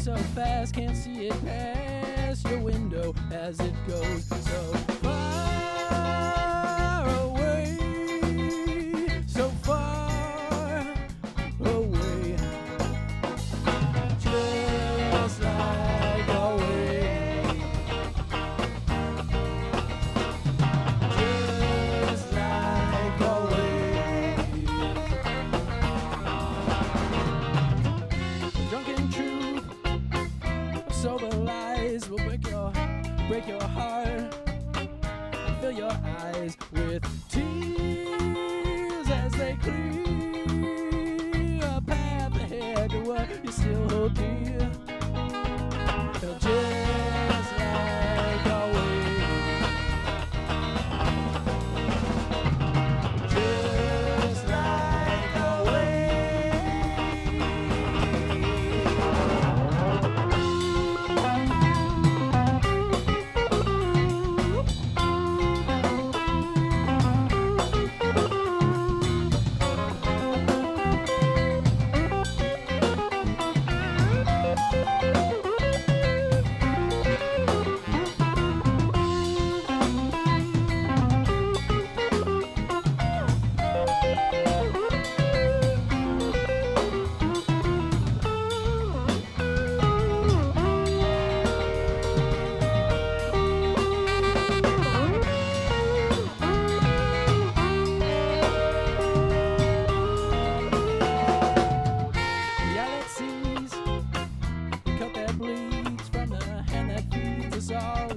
so fast, can't see it past your window as it goes with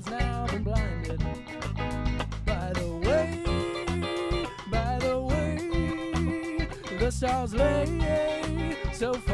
now blinded by the way by the way the stars lay so far